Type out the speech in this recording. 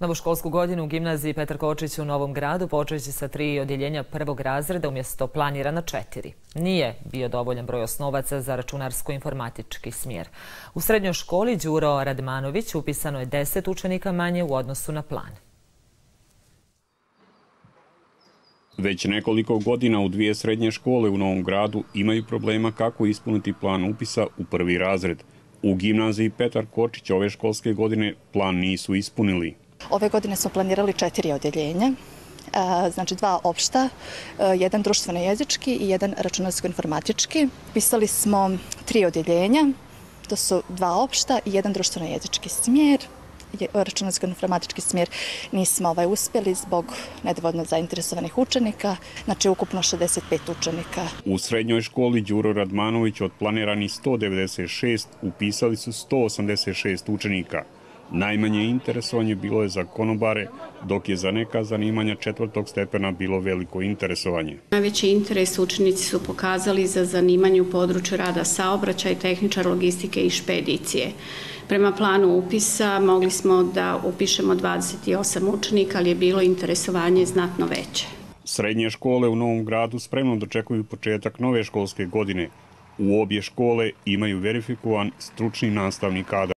Novoškolsku godinu u gimnaziji Petar Kočić u Novom gradu počeći sa tri odjeljenja prvog razreda umjesto planirana četiri. Nije bio dovoljan broj osnovaca za računarsko-informatički smjer. U srednjoj školi Đuro Radmanović upisano je deset učenika manje u odnosu na plan. Već nekoliko godina u dvije srednje škole u Novom gradu imaju problema kako ispuniti plan upisa u prvi razred. U gimnaziji Petar Kočić ove školske godine plan nisu ispunili. Ove godine smo planirali četiri odjeljenja, e, znači dva opšta, e, jedan društveno-jezički i jedan računarsko-informatički. Pisali smo tri odjeljenja, to su dva opšta i jedan društveno-jezički smjer. Računarsko-informatički smjer nismo ovaj uspjeli zbog nedovoljno zainteresovanih učenika, znači ukupno 65 učenika. U srednjoj školi Đuro Radmanović od planirani 196 upisali su 186 učenika. Najmanje interesovanje bilo je za konobare, dok je za neka zanimanja četvrtog stepena bilo veliko interesovanje. Najveći interes učenici su pokazali za zanimanje u području rada saobraćaj, tehničar, logistike i špedicije. Prema planu upisa mogli smo da upišemo 28 učenika, ali je bilo interesovanje znatno veće. Srednje škole u Novom gradu spremno dočekuju početak nove školske godine. U obje škole imaju verifikovan stručni nastavni kadar.